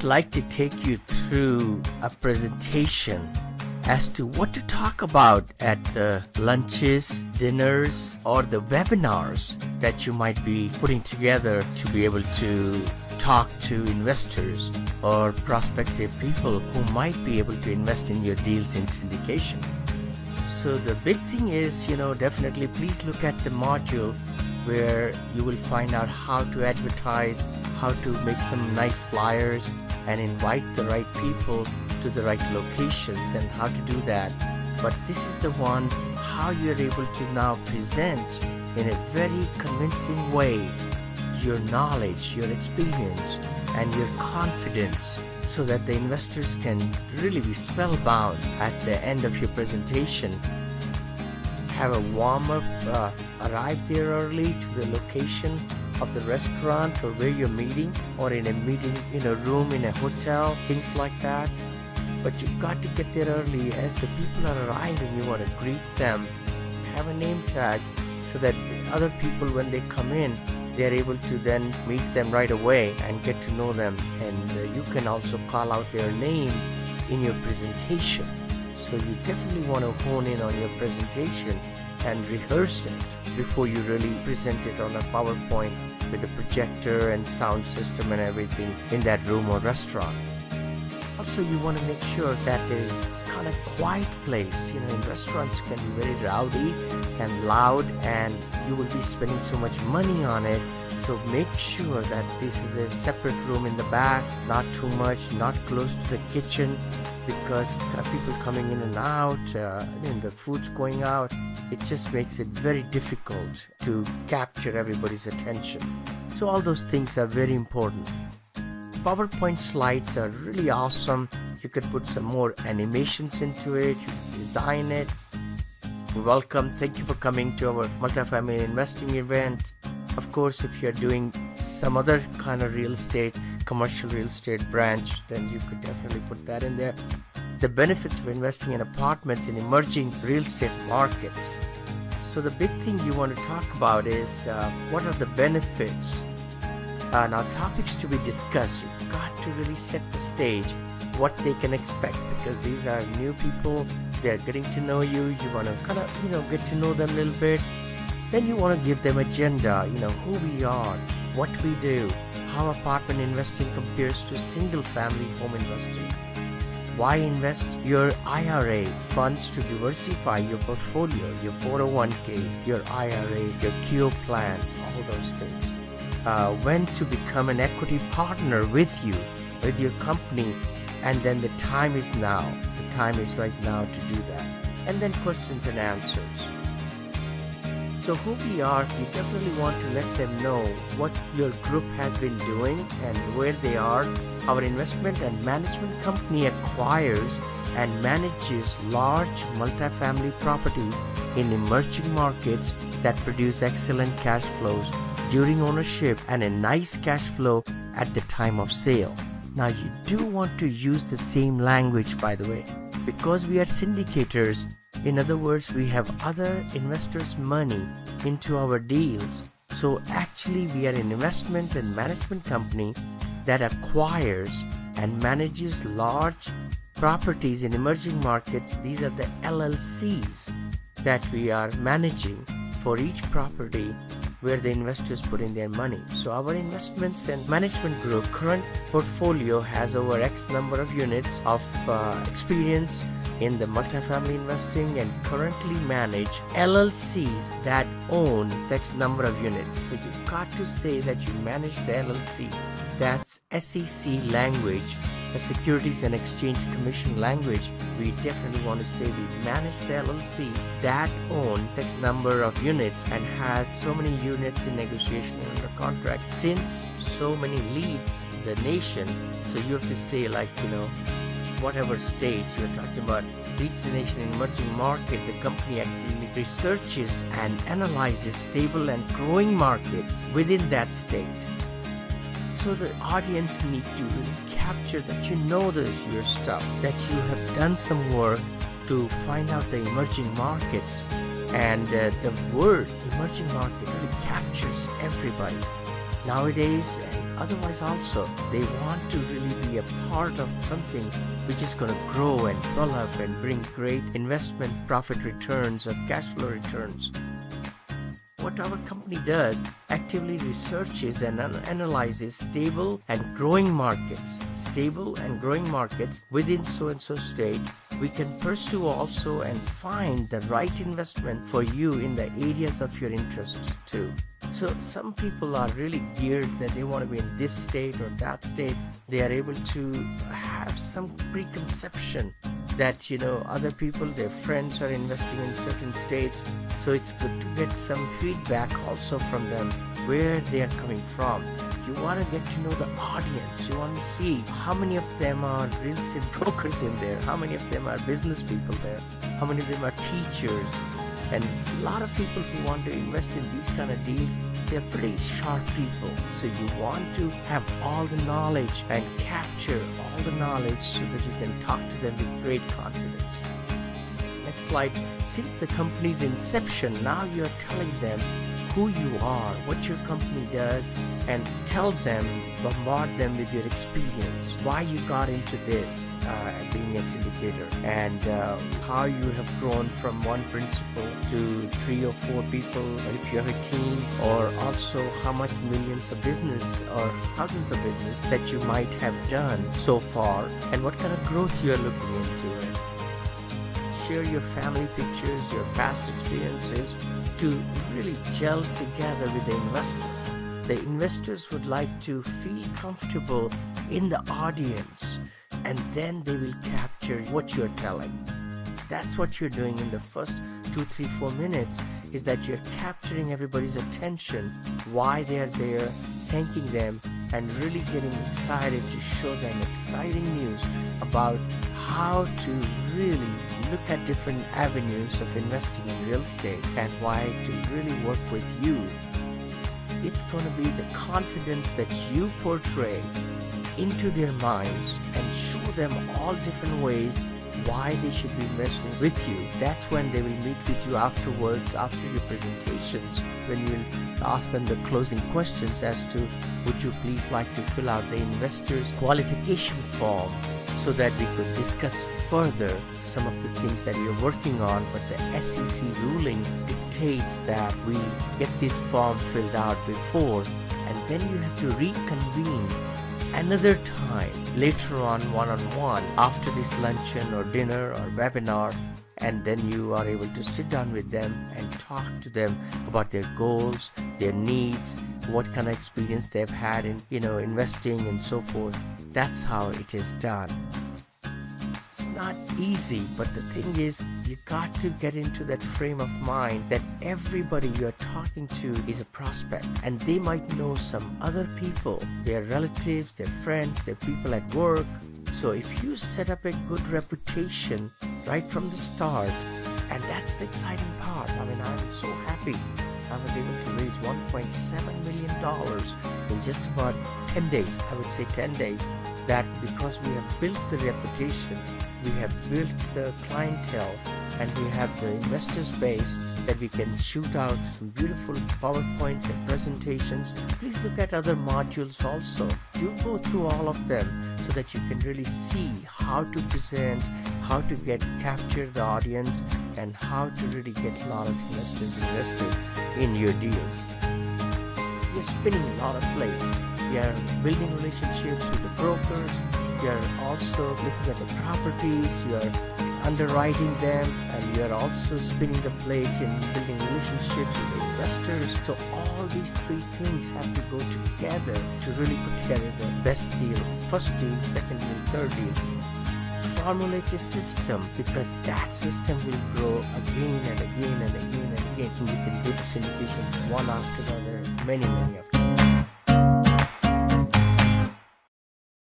would like to take you through a presentation as to what to talk about at the lunches, dinners, or the webinars that you might be putting together to be able to talk to investors or prospective people who might be able to invest in your deals in syndication. So the big thing is, you know, definitely please look at the module where you will find out how to advertise, how to make some nice flyers and invite the right people to the right locations and how to do that. But this is the one how you're able to now present in a very convincing way your knowledge, your experience, and your confidence so that the investors can really be spellbound at the end of your presentation. Have a warm up, uh, arrive there early to the location of the restaurant or where you're meeting, or in a meeting in a room in a hotel, things like that. But you've got to get there early as the people are arriving. You want to greet them, have a name tag so that other people, when they come in, they're able to then meet them right away and get to know them. And uh, you can also call out their name in your presentation. So you definitely want to hone in on your presentation and rehearse it before you really present it on a PowerPoint with a projector and sound system and everything in that room or restaurant. Also, you want to make sure that is kind of quiet place. You know, in restaurants can be very rowdy and loud, and you will be spending so much money on it. So make sure that this is a separate room in the back, not too much, not close to the kitchen, because people coming in and out, uh, and the food's going out, it just makes it very difficult to capture everybody's attention. So all those things are very important. PowerPoint slides are really awesome. You could put some more animations into it, design it. Welcome, thank you for coming to our multifamily investing event. Of course, if you're doing some other kind of real estate, commercial real estate branch, then you could definitely put that in there. The benefits of investing in apartments in emerging real estate markets. So, the big thing you want to talk about is uh, what are the benefits? Uh, now topics to be discussed. You've got to really set the stage what they can expect because these are new people. They're getting to know you. You want to kind of you know get to know them a little bit then you want to give them agenda you know who we are what we do how apartment investing compares to single family home investing why invest your IRA funds to diversify your portfolio, your 401ks, your IRA, your Keogh plan, all those things uh, when to become an equity partner with you, with your company, and then the time is now. The time is right now to do that. And then questions and answers. So who we are, we definitely want to let them know what your group has been doing and where they are. Our investment and management company acquires and manages large multifamily properties in emerging markets that produce excellent cash flows during ownership and a nice cash flow at the time of sale. Now, you do want to use the same language, by the way, because we are syndicators. In other words, we have other investors' money into our deals. So, actually, we are an investment and management company that acquires and manages large properties in emerging markets. These are the LLCs that we are managing for each property where the investors put in their money. So our investments and management group current portfolio has over X number of units of uh, experience in the multifamily investing and currently manage LLCs that own X number of units. So you've got to say that you manage the LLC. That's SEC language the Securities and Exchange Commission language, we definitely want to say we manage the LLCs that own X number of units and has so many units in negotiation under contract since so many leads the nation. So you have to say like, you know, whatever stage you're talking about leads the nation in emerging market, the company actually researches and analyzes stable and growing markets within that state. So the audience need to really capture that you know this your stuff, that you have done some work to find out the emerging markets. And uh, the word emerging market really captures everybody. Nowadays, and otherwise also they want to really be a part of something which is going to grow and develop and bring great investment profit returns or cash flow returns what our company does actively researches and analyzes stable and growing markets stable and growing markets within so and so state. We can pursue also and find the right investment for you in the areas of your interest too. So some people are really geared that they want to be in this state or that state. They are able to have some preconception that you know other people their friends are investing in certain states so it's good to get some feedback also from them where they are coming from. You want to get to know the audience. You want to see how many of them are real estate brokers in there how many of them are business people there how many of them are teachers. And a lot of people who want to invest in these kind of deals they're pretty sharp people. So you want to have all the knowledge and capture all the knowledge so that you can talk to them with great confidence next slide since the company's inception now you're telling them who you are, what your company does, and tell them, bombard them with your experience, why you got into this, uh, being a syndicator, and uh, how you have grown from one principal to three or four people, if you have a team, or also how much millions of business or thousands of business that you might have done so far, and what kind of growth you are looking into. Share your family pictures, your past experiences, to really gel together with the investor. The investors would like to feel comfortable in the audience and then they will capture what you're telling. That's what you're doing in the first two, three, four minutes is that you're capturing everybody's attention, why they're there, thanking them, and really getting excited to show them exciting news about how to really look at different avenues of investing in real estate and why it to really work with you. It's going to be the confidence that you portray into their minds and show them all different ways why they should be investing with you. That's when they will meet with you afterwards, after your presentations, when you ask them the closing questions as to would you please like to fill out the investor's qualification form so that we could discuss further some of the things that you're working on, but the SEC ruling dictates that we get this form filled out before, and then you have to reconvene another time later on one-on-one after this luncheon or dinner or webinar and then you are able to sit down with them and talk to them about their goals their needs what kind of experience they've had in you know investing and so forth. That's how it is done not easy, but the thing is, you got to get into that frame of mind that everybody you're talking to is a prospect and they might know some other people, their relatives, their friends, their people at work. So if you set up a good reputation right from the start, and that's the exciting part. I mean, I'm so happy I was able to raise $1.7 million in just about 10 days. I would say 10 days. That because we have built the reputation we have built the clientele and we have the investors base that we can shoot out some beautiful PowerPoints and presentations. Please look at other modules also. Do go through all of them so that you can really see how to present, how to get capture the audience and how to really get a lot of investors invested in your deals. You're spinning a lot of plates. You're building relationships with the brokers, you're also looking at the properties, you're underwriting them, and you're also spinning the plate in building relationships with investors. So all these three things have to go together to really put together the best deal. First deal, second deal, third deal. Formulate a system because that system will grow again and again and again and again. And you can do syndication one after the other, many, many of